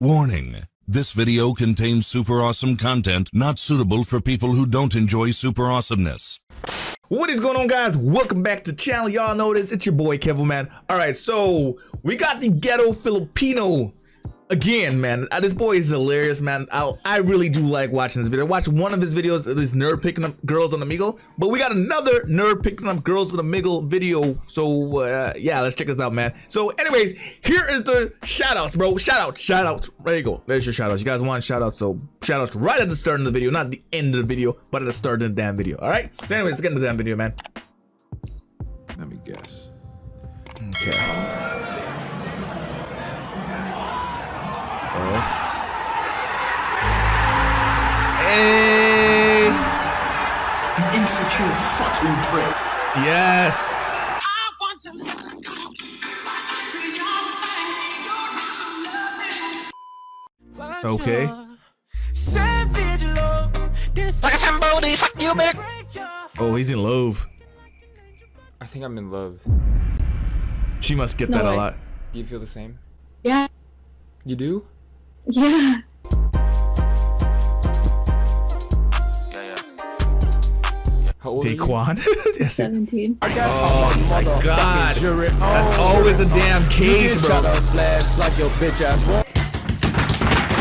Warning. This video contains super awesome content not suitable for people who don't enjoy super awesomeness. What is going on guys? Welcome back to the channel. Y'all know this. It's your boy Kevo man. Alright, so we got the ghetto Filipino again, man. Uh, this boy is hilarious, man. I I really do like watching this video. I watched one of his videos, this nerd picking up girls on the Omegle, but we got another nerd picking up girls on the Omegle video. So uh, yeah, let's check this out, man. So anyways, here is the shout outs, bro. Shout outs, shout outs. There you go. There's your shout outs. You guys want shout outs, so shout outs right at the start of the video, not the end of the video, but at the start of the damn video. All right. So anyways, let's get into the damn video, man. Let me guess. Okay. Insecure fucking prick. Yes! Okay. Like somebody, fuck you, man. Oh, he's in love. I think I'm in love. She must get No that a lot. Do you feel the same? Yeah, You do? yeah. How old are you? Daquan? yes. 17. Oh my god. That's always a damn case, bro.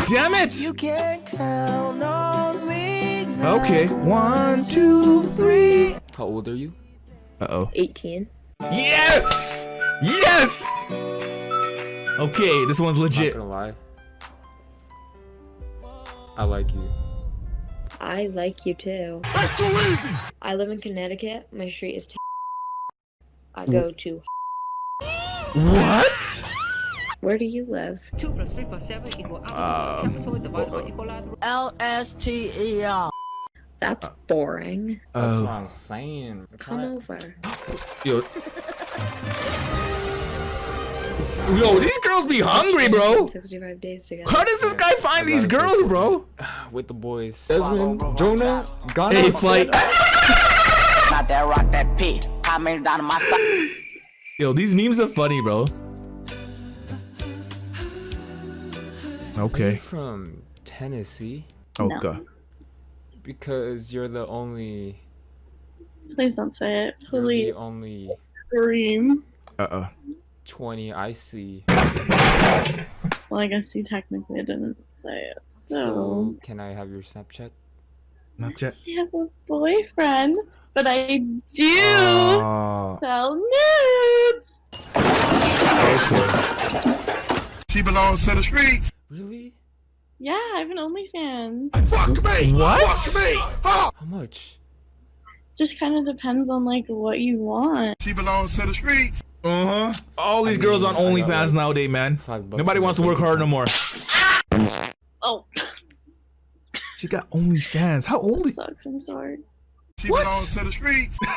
Damn it! You can count on me. Okay. One, two, three. How old are you? Uh oh. 18. Yes! Yes! Okay, this one's Not legit. gonna lie. I like you. I like you too. I live in Connecticut. My street is. T- I go to. What? Where do you live? 2 plus 3 plus 7 equal Um, alpha divided by equal L-S-T-E-R. That's boring. That's Oh. what I'm saying. Come over. Yo. Yo, these girls be hungry, bro. 65 days together. How does this guy find these girls, bro? With the boys. Desmond, Jonah, Ghana. Hey, flight. Not that rock, that pit. I made it down to my side. Yo, these memes are funny, bro. Okay. From Tennessee. Oh god. Because you're the only. Please don't say it. You're Please the only scream. Uh uh 20 I see. Well, I guess you technically didn't say it. So, So, can I have your Snapchat? Snapchat. I have a boyfriend, but I do Oh. sell nudes. Okay. She belongs to the streets. Really? Yeah, I have an OnlyFans. Fuck me. What? Fuck me. Huh. How much? Just kind of depends on like what you want. She belongs to the streets. Uh huh. All these I girls on OnlyFans like nowadays, man. Nobody wants to work hard no more. Oh, She got OnlyFans. How old is? sucks. I'm sorry. She What? belongs to the streets.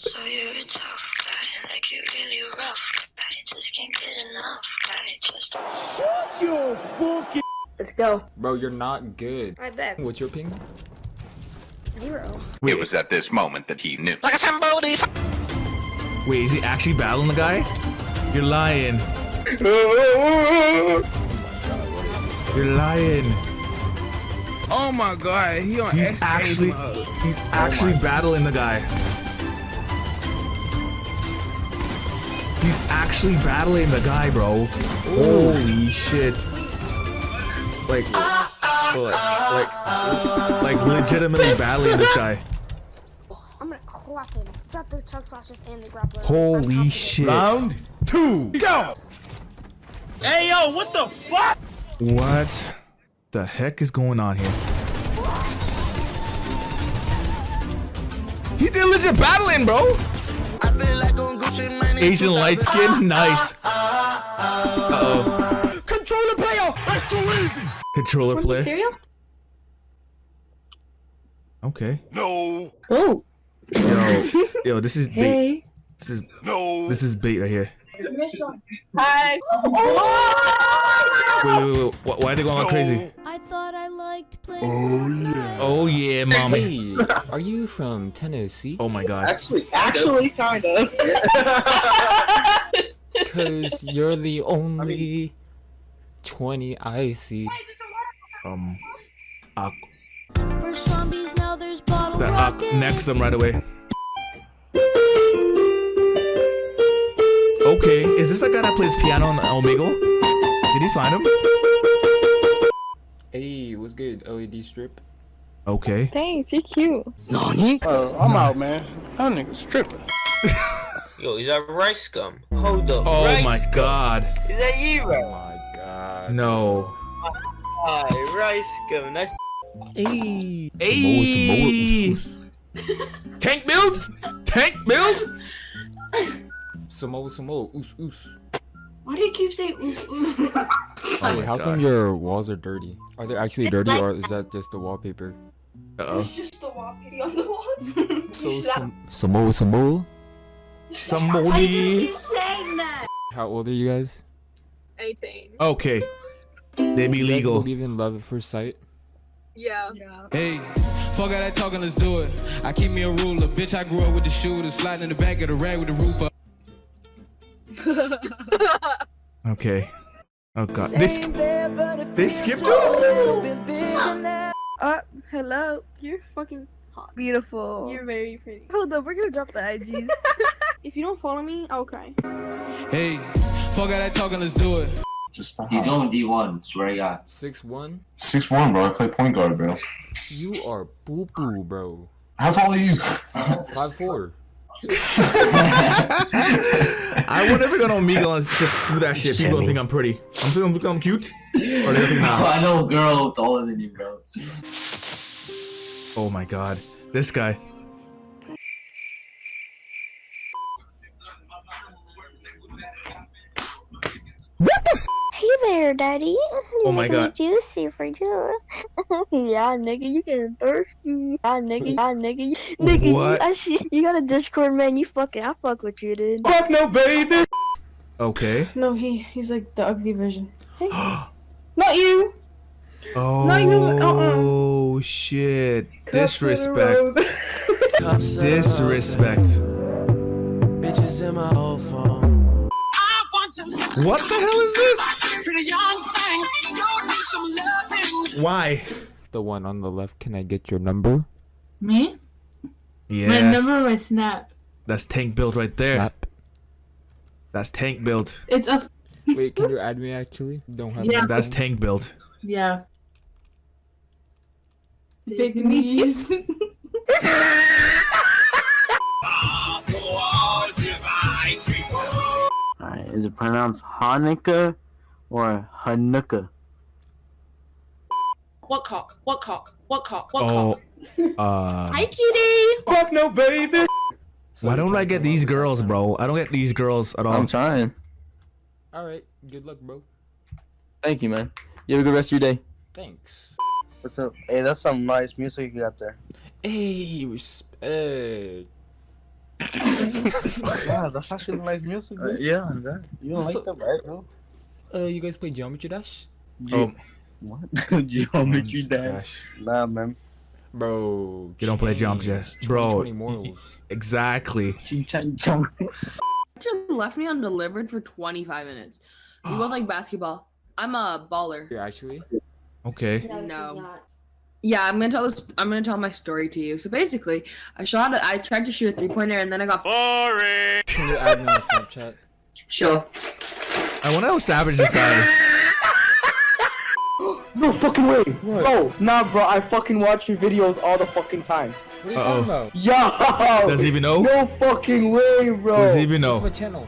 So you're a tough guy, like you're really rough. I just can't get enough. I just Let's go. Bro, you're not good. I bet. What's your ping? Zero. Wait, It was at this moment that he knew. Like a somebody, wait, is he actually battling the guy? You're lying. You're lying. Oh my god, he on He's actually, mode. he's actually oh battling the guy. He's actually battling the guy, bro. Holy shit. Like, like, like, like legitimately battling this guy. I'm gonna clap him. Drop the chug slashes and the grappler. Holy shit. Round two. Go. Hey yo, what the fuck? What the heck is going on here? He did legit battling, bro. I feel like on Gucci Mane. Asian light skin, nice. Uh oh. Controller player. That's too easy. Controller Want some player. cereal? Okay. No. Oh, Yo, yo, this is bait. This is No. this is bait right here. hi. Wait, wait, wait. Why, why are they going all crazy? I thought I liked playing. Oh yeah. Oh yeah, mommy. Hey, are you from Tennessee? Oh my god. Actually, actually, kind of. Because you're the only 20 icy. Um, Aqu- For zombies now there's bottle the uh, Aqu- next them right away. Okay, is this the guy that plays piano on the Omegle? Did he find him? Hey, what's good? LED strip. Okay. Thanks, you're cute. Nani? Oh, I'm out, man. That nigga's tripping. Yo, is that RiceGum? Hold up. Oh rice my scum. god. Is that you, bro? Oh my god. No. Hi, rice scum. That's. Hey. Hey. Tank build? Tank build? Samo, samo, oos, oos. Why do you keep saying oof oof? Hey, how come your walls are dirty? Are they actually dirty or is that just the wallpaper? Uh It's just the wallpaper on the walls. So, Slap- sam- samo, samo? Somebody. saying that. How old are you guys? 18. Okay. They be You guys legal. believe in love at first sight? Yeah. Hey, fuck all that talking, let's do it. I keep me a ruler, bitch. I grew up with the shooter, sliding in the back of the rag with the roof up. Okay. Oh god. They, sk- they skipped it? Uh, hello. You're fucking hot. beautiful. You're very pretty. Hold up, we're gonna drop the IGs. if you don't follow me, I'll cry. Hey, fuck all that talking, let's do it. Just stop. He's going D1, swear to God. 6'1"? Six one, bro. I play point guard, bro. You are poo poo, bro. How tall are you? Five four. I would never go on Omegle and just do that shit. People don't think I'm pretty. I'm think I'm, I'm cute. Or they think Bro, I I'm know a girl taller than you, bro. Oh my god. This guy. Hey there, Daddy. Oh my God. Juicy for you. yeah, nigga, you getting thirsty. Yeah, nigga, yeah, nigga, you, nigga, you, I see, you got a Discord, man. You fucking, I fuck with you, dude. Fuck no, baby. Okay. No, he he's like the ugly version. Hey. Not you. Uh-uh. Oh shit. Disrespect. Disrespect. Bitches in my old phone. What the hell is this? Why? The one on the left, can I get your number? Me? Yeah. My number was Snap. That's tank build right there. Snap. That's tank build. It's a Wait, can you add me actually? Don't have Yeah. That's tank build. yeah. Big knees. Alright, is it pronounced Hanukkah or Hanukkah? What cock? What cock? What cock? What Oh. cock? Uh. Hi, kitty. Fuck no, baby. Why don't I get these girls, bro? I don't get these girls at all. I'm trying. Alright, good luck, bro. Thank you, man. You have a good rest of your day. Thanks. What's up? Hey, that's some nice music you got there. Hey, respect. yeah, that's actually nice music. Bro. yeah, that. You don't So- like that, right, bro? Uh, you guys play Geometry Dash? Oh. What? Geometry Dash. Nah, man. Bro. You don't play jump change. jet, bro. Exactly. Just left me undelivered for 25 minutes. We both like basketball. I'm a baller. You're actually? Okay. No. Yeah, I'm gonna tell this. I'm gonna tell my story to you. So basically, I shot. A, I tried to shoot a three pointer, and then I got boring. Can you add me on Snapchat? Sure. I wonder how savage this guy is. No fucking way, bro. Nah, bro. I fucking watch your videos all the fucking time. What are you Uh-oh. talking about? Yo. Does he even know? No fucking way, bro. Does he even know? What channel?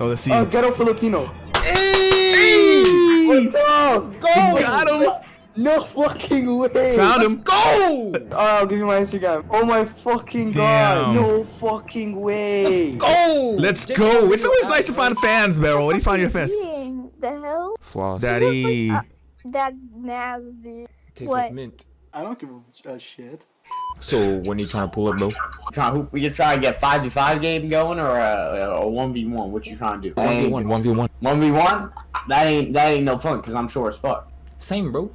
Oh, let's see. Uh, ghetto Filipino. Hey! What's up? Go. You got him. No fucking way. Found him. Go! Alright, I'll give you my Instagram. Oh my fucking god. Damn. No fucking way. Go! Let's go. It's always nice to find fans, Barrel. What do you find your fans? The hell? Floss. Daddy. Uh, that's nasty. Tastes what? like mint. I don't give a shit. So, when you trying to pull up, bro? Try, we could try to get five v five game going or a a one v one. What you trying to do? 1v1, 1v1. One v one. That ain't that ain't no fun because I'm sure as fuck. Same, bro.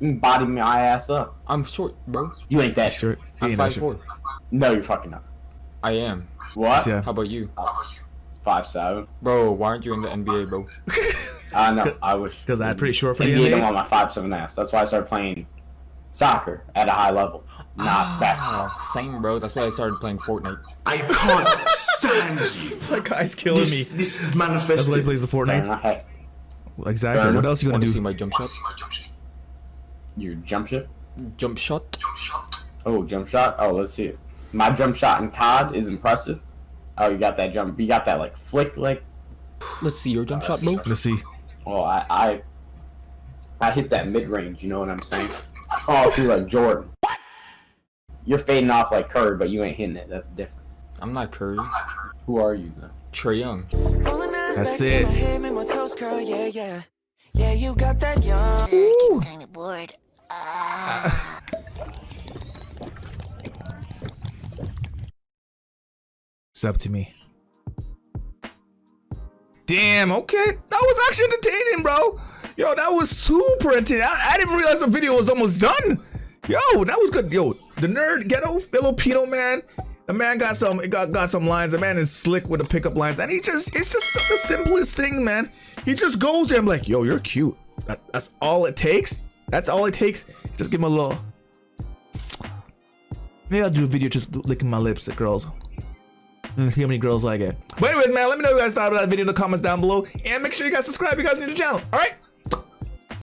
You can body my ass up. I'm short, bro. You ain't that short. I'm Ain't that shit. 5'4". No, you're fucking not. I am. What? Yeah. How about you? Five seven. Bro, why aren't you in the NBA, bro? Uh, know. I wish. Because I'm pretty sure for the NBA don't NBA. want my five seven ass. That's why I started playing soccer at a high level, not basketball. Ah, Same, bro. That's why I started playing Fortnite. I can't stand you. That guy's killing This- me. This is That's why he manifested. plays the Fortnite. Hey, Exactly. Fair What enough. else you gonna Wanna do? see my jump shot? your jump shot? Jump shot? Oh, jump shot. Oh, let's see it. My jump shot in COD is impressive. Oh, you got that jump. You got that like flick like. Let's see your jump uh, shot, bro. Let's see. Oh, I I, I hit that mid range. You know what I'm saying? Oh, through like Jordan. What? You're fading off like Curry, but you ain't hitting it. That's the difference. I'm not Curry. Who are you then? Trae Young. That's it. Yeah, yeah. Yeah, you got that young. Ooh. Kinda bored. It's up to me. Damn, okay. That was actually entertaining, bro. Yo, that was super entertaining. I, I didn't realize the video was almost done. Yo, that was good. Yo, the nerd ghetto Filipino man. The man got some got, got some lines. The man is slick with the pickup lines. And he just it's just the simplest thing, man. He just goes there and like, yo, you're cute. That, that's all it takes. That's all it takes. Just give him a little. Maybe I'll do a video just licking my lips at girls. See how many girls like it. But anyways, man, let me know what you guys thought about that video in the comments down below. And make sure you guys subscribe if you guys new to the channel. Alright?